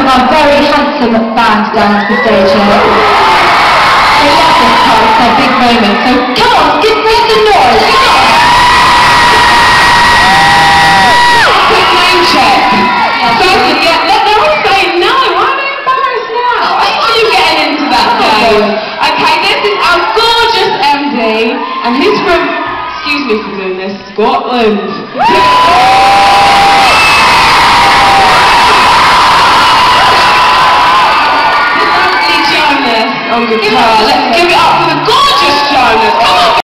of our very handsome band down to the stage here. They love this part, it's their big moment. So come on, give me some noise. Quick name check. They're all saying no. Embarrassed now? You getting into that? Okay, this is our gorgeous MD, and he's from, excuse me for doing this, Scotland. on guitar. Give it up. Let's give it up for the